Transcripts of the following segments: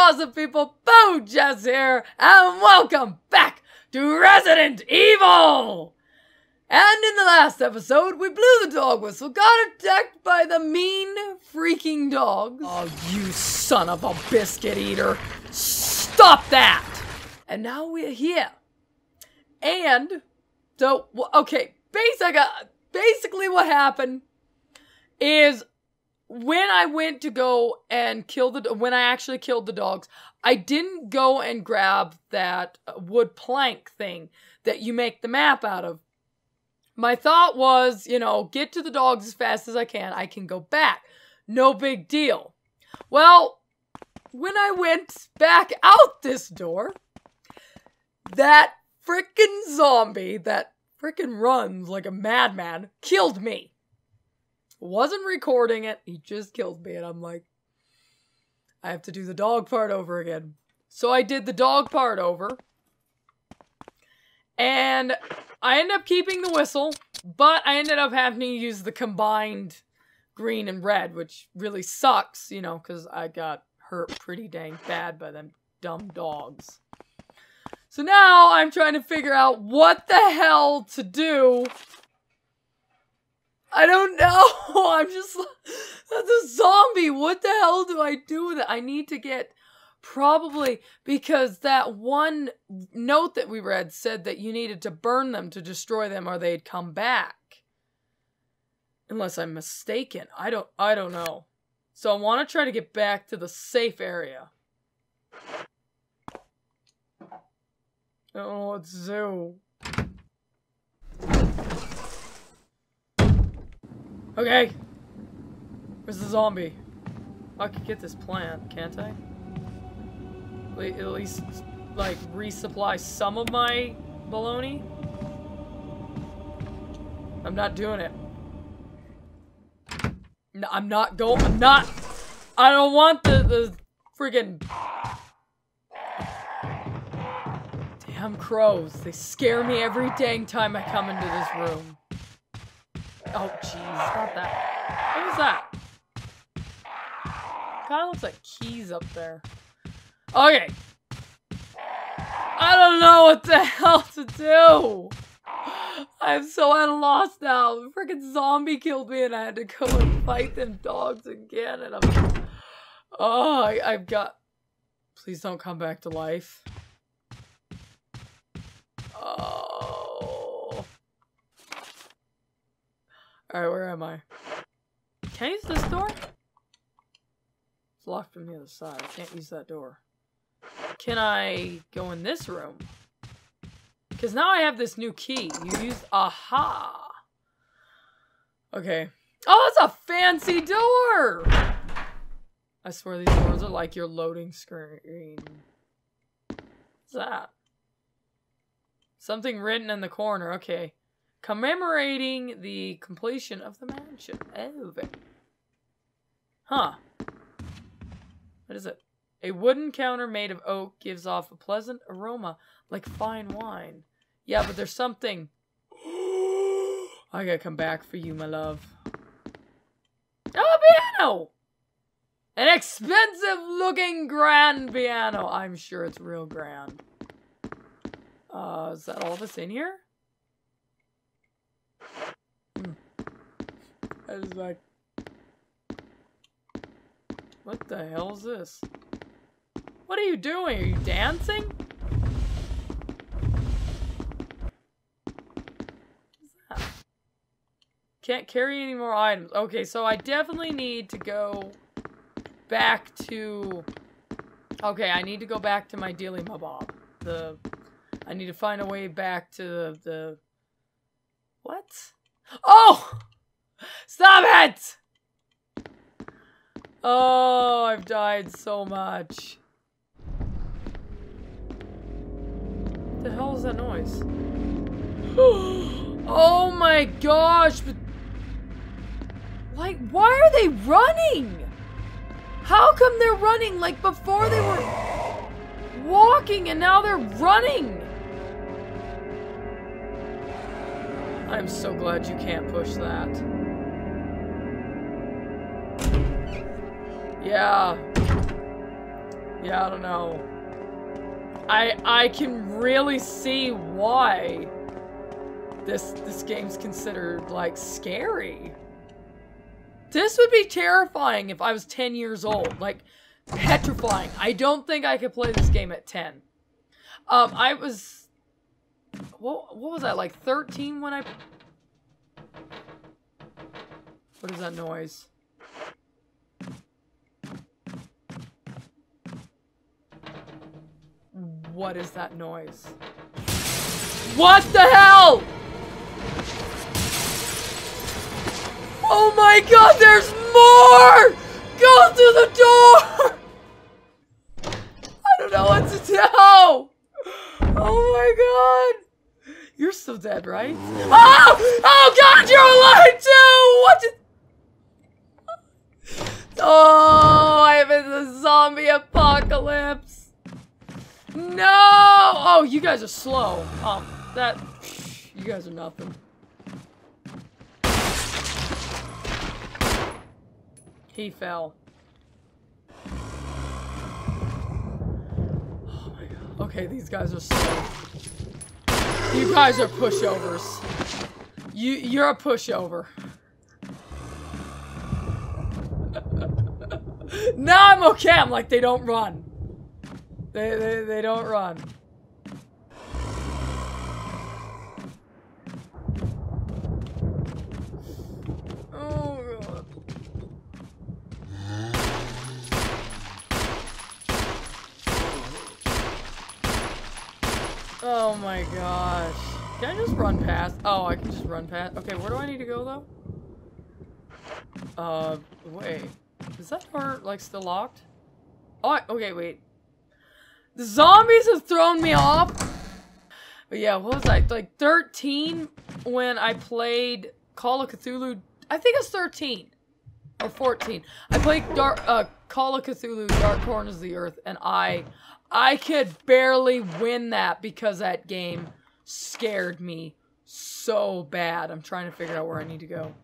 awesome people? BoJess here, and welcome back to Resident Evil! And in the last episode, we blew the dog whistle, got attacked by the mean freaking dogs. Oh, you son of a biscuit eater. Stop that! And now we're here. And, so, okay, basic, uh, basically what happened is when I went to go and kill the when I actually killed the dogs, I didn't go and grab that wood plank thing that you make the map out of. My thought was, you know, get to the dogs as fast as I can. I can go back. No big deal. Well, when I went back out this door, that freaking zombie that freaking runs like a madman killed me wasn't recording it. He just killed me. And I'm like, I have to do the dog part over again. So I did the dog part over. And I ended up keeping the whistle, but I ended up having to use the combined green and red, which really sucks, you know, because I got hurt pretty dang bad by them dumb dogs. So now I'm trying to figure out what the hell to do I don't know. I'm just that's a zombie. What the hell do I do with it? I need to get probably because that one note that we read said that you needed to burn them to destroy them or they'd come back. Unless I'm mistaken. I don't I don't know. So I want to try to get back to the safe area. Oh, it's zoo. Okay. Where's the zombie? I could get this plant, can't I? At least, like, resupply some of my baloney? I'm not doing it. No, I'm not going- I'm not- I don't want the- the friggin- Damn crows. They scare me every dang time I come into this room. Oh, jeez, not that. What was that? Kinda looks like keys up there. Okay. I don't know what the hell to do. I'm so at a loss now. The freaking zombie killed me and I had to go and fight them dogs again and I'm... Oh, I, I've got... Please don't come back to life. Alright, where am I? Can I use this door? It's locked from the other side. I can't use that door. Can I go in this room? Because now I have this new key. You use... Aha! Okay. Oh, it's a fancy door! I swear these doors are like your loading screen. What's that? Something written in the corner. Okay commemorating the completion of the mansion. Oh, huh. What is it? A wooden counter made of oak gives off a pleasant aroma like fine wine. Yeah, but there's something. I gotta come back for you, my love. Oh, a piano! An expensive looking grand piano. I'm sure it's real grand. Uh, is that all that's in here? I was like, what the hell is this? What are you doing? Are you dancing? Can't carry any more items. Okay, so I definitely need to go back to... Okay, I need to go back to my Dealy Mabob. The... I need to find a way back to the... the... What? Oh! Stop it! Oh, I've died so much. The hell is that noise? oh my gosh! But like, why are they running? How come they're running like before they were walking and now they're running? I'm so glad you can't push that. Yeah. Yeah, I don't know. I I can really see why this this game's considered like scary. This would be terrifying if I was 10 years old. Like petrifying. I don't think I could play this game at 10. Um I was what what was I like 13 when I What is that noise? What is that noise? What the hell? Oh my god, there's more! Go through the door! I don't know what to do! Oh my god! You're still dead, right? Oh! Oh god, you're alive too! What did... Oh, I am in the zombie apocalypse! No! Oh, you guys are slow. Um, that... You guys are nothing. He fell. Oh my god. Okay, these guys are slow. You guys are pushovers. You, you're a pushover. now I'm okay. I'm like, they don't run. They, they, they don't run. Oh god. Oh my gosh. Can I just run past? Oh, I can just run past. Okay, where do I need to go though? Uh, wait. Is that door, like, still locked? Oh, I, okay, wait. The zombies have thrown me off. But yeah, what was I? Like 13 when I played Call of Cthulhu. I think it's 13 or 14. I played Dark, uh, Call of Cthulhu Dark Corners of the Earth and I I could barely win that because that game scared me so bad. I'm trying to figure out where I need to go.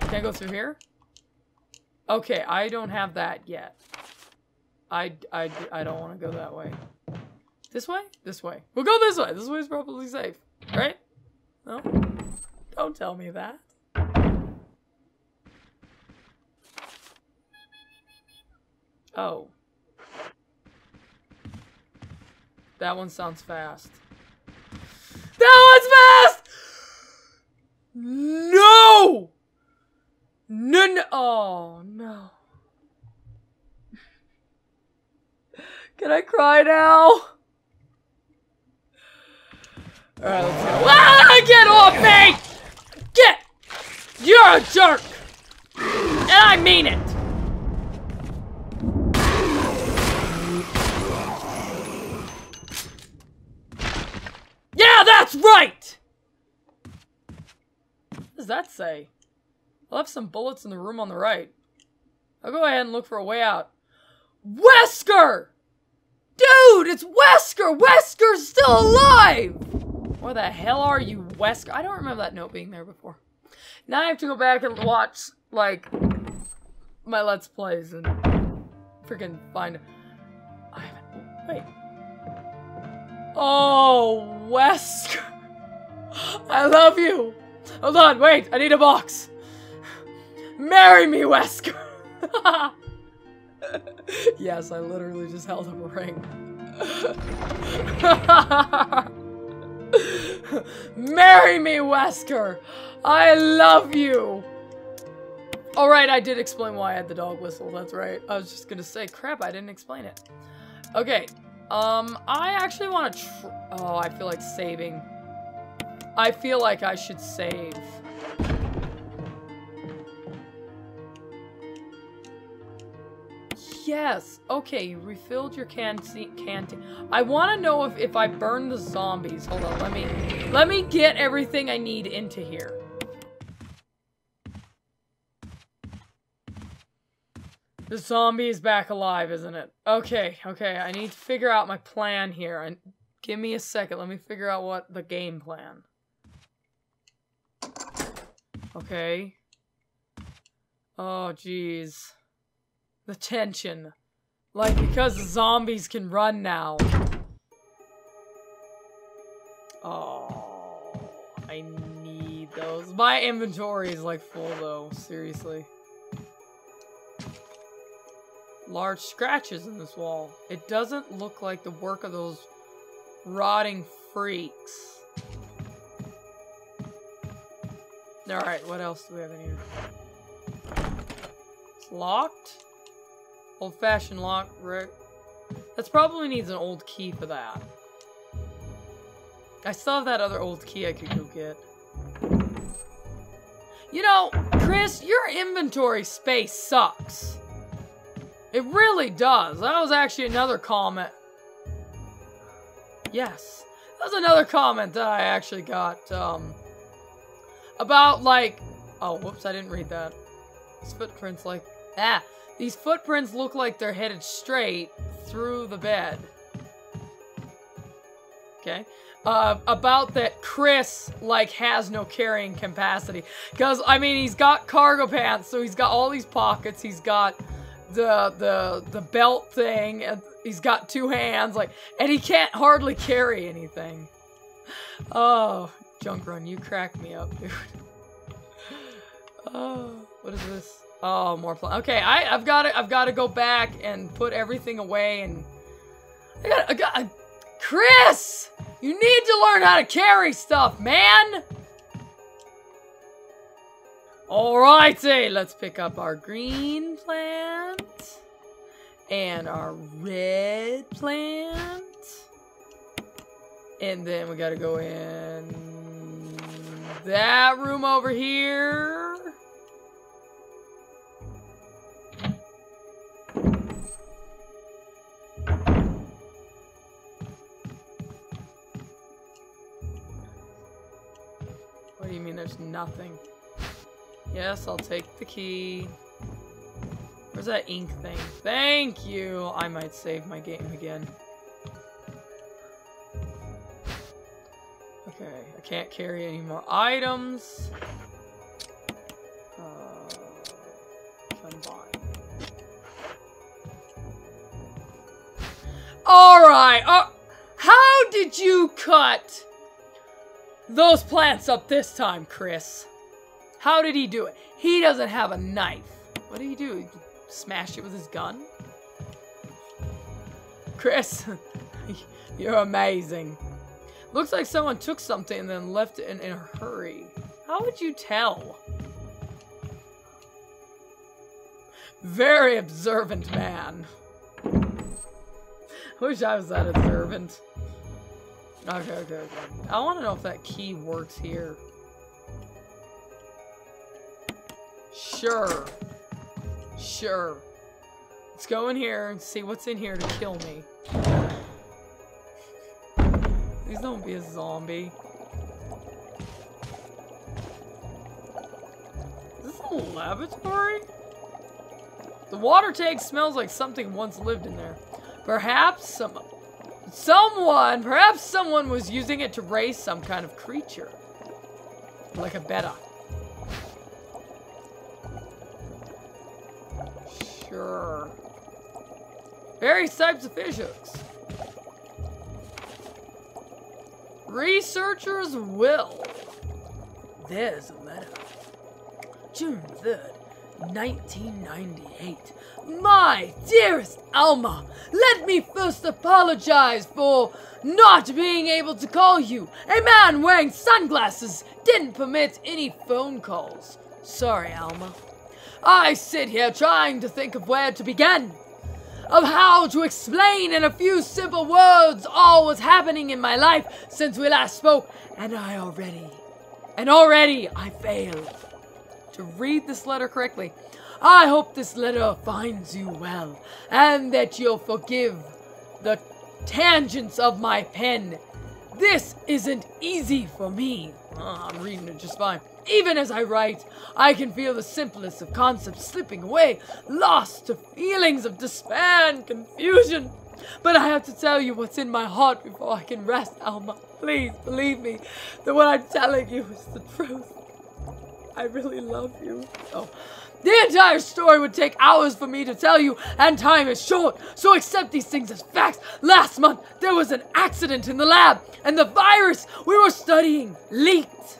Can I go through here? Okay, I don't have that yet. I, I, I don't want to go that way. This way? This way. We'll go this way. This way is probably safe. Right? No? Don't tell me that. Oh. That one sounds fast. That one's fast! No! No, no. Oh, no. Can I cry now? Alright, let's go. Ah, get off me! Get! You're a jerk! And I mean it! Yeah, that's right! What does that say? I left some bullets in the room on the right. I'll go ahead and look for a way out. Wesker! Dude, it's Wesker! Wesker's still alive! Where the hell are you, Wesker? I don't remember that note being there before. Now I have to go back and watch, like, my Let's Plays and freaking find... I. Wait. Oh, Wesker. I love you. Hold on, wait, I need a box. Marry me, Wesker. yes, I literally just held up a ring. Marry me, Wesker! I love you! Alright, I did explain why I had the dog whistle, that's right. I was just gonna say, crap, I didn't explain it. Okay, um, I actually want to Oh, I feel like saving. I feel like I should save. Yes. Okay, you refilled your canteen. canteen. I want to know if, if I burn the zombies. Hold on, let me let me get everything I need into here. The zombie is back alive, isn't it? Okay, okay, I need to figure out my plan here. And give me a second. Let me figure out what the game plan. Okay. Oh, jeez. The tension. Like, because the zombies can run now. Oh, I need those. My inventory is like full though, seriously. Large scratches in this wall. It doesn't look like the work of those rotting freaks. Alright, what else do we have in here? It's locked? Old-fashioned lock, right? That probably needs an old key for that. I still have that other old key I could go get. You know, Chris, your inventory space sucks. It really does. That was actually another comment. Yes. That was another comment that I actually got, um, about, like, oh, whoops, I didn't read that. These footprints, like, ah, these footprints look like they're headed straight through the bed. Okay. Uh, about that Chris, like, has no carrying capacity. Because, I mean, he's got cargo pants, so he's got all these pockets. He's got the, the, the belt thing, and he's got two hands, like, and he can't hardly carry anything. Oh, Junk Run, you crack me up, dude. Oh, what is this? Oh, more plan. Okay, I, I've got to, I've got to go back and put everything away and I got, I got, Chris, you need to learn how to carry stuff, man. Alrighty, let's pick up our green plant and our red plant. And then we gotta go in that room over here. There's nothing? Yes, I'll take the key. Where's that ink thing? Thank you! I might save my game again. Okay, I can't carry any more items. Uh. Alright, uh, how did you cut those plants up this time, Chris. How did he do it? He doesn't have a knife. What did he do? He smashed it with his gun? Chris, you're amazing. Looks like someone took something and then left it in, in a hurry. How would you tell? Very observant man. I wish I was that observant. Okay, okay, okay. I want to know if that key works here. Sure. Sure. Let's go in here and see what's in here to kill me. Please don't be a zombie. Is this a laboratory? The water tank smells like something once lived in there. Perhaps some Someone, perhaps someone was using it to raise some kind of creature. Like a betta. Sure. Various types of fishhooks. Researchers will. There's a letter. June 3rd, 1998. My dearest Alma, let me first apologize for not being able to call you. A man wearing sunglasses didn't permit any phone calls. Sorry, Alma. I sit here trying to think of where to begin, of how to explain in a few simple words all what's happening in my life since we last spoke, and I already, and already I failed to read this letter correctly. I hope this letter finds you well, and that you'll forgive the tangents of my pen. This isn't easy for me. Oh, I'm reading it just fine. Even as I write, I can feel the simplest of concepts slipping away, lost to feelings of despair and confusion. But I have to tell you what's in my heart before I can rest, Alma. Please believe me that what I'm telling you is the truth. I really love you. Oh, The entire story would take hours for me to tell you, and time is short, so accept these things as facts. Last month, there was an accident in the lab, and the virus we were studying leaked.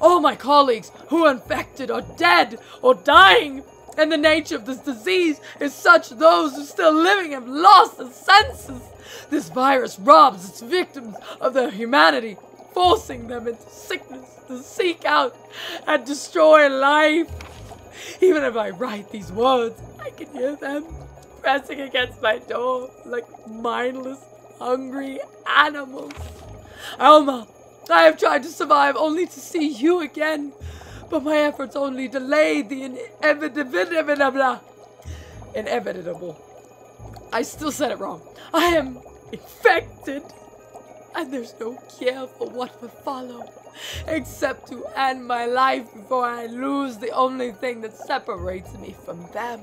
All my colleagues who are infected are dead or dying, and the nature of this disease is such those who still living have lost their senses. This virus robs its victims of their humanity, forcing them into sickness to seek out and destroy life. Even if I write these words, I can hear them pressing against my door like mindless, hungry animals. Alma, I have tried to survive only to see you again, but my efforts only delayed the inevitable. Inevitable. I still said it wrong. I am infected, and there's no care for what will follow except to end my life before I lose the only thing that separates me from them.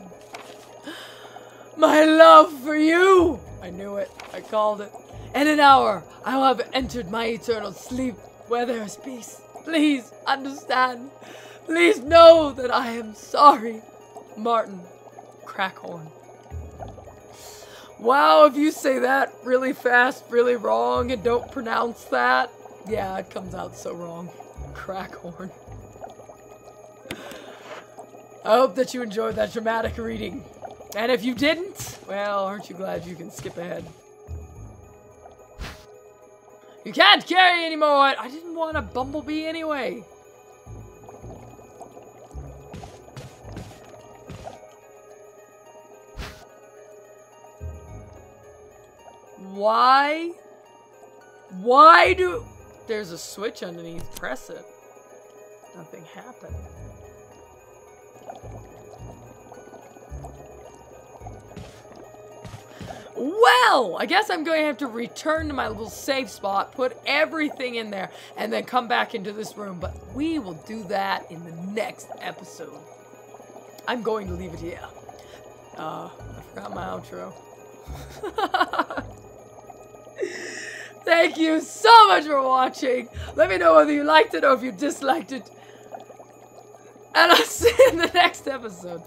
My love for you! I knew it. I called it. In an hour, I will have entered my eternal sleep where there is peace. Please understand. Please know that I am sorry. Martin Crackhorn. Wow, if you say that really fast, really wrong, and don't pronounce that, yeah, it comes out so wrong. Crackhorn. I hope that you enjoyed that dramatic reading. And if you didn't, well, aren't you glad you can skip ahead? You can't carry anymore! I didn't want a bumblebee anyway. Why? Why do... There's a switch underneath. Press it. Nothing happened. Well, I guess I'm going to have to return to my little safe spot, put everything in there, and then come back into this room. But we will do that in the next episode. I'm going to leave it here. Uh, I forgot my outro. Thank you so much for watching. Let me know whether you liked it or if you disliked it. And I'll see you in the next episode.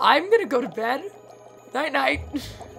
I'm gonna go to bed. Night night.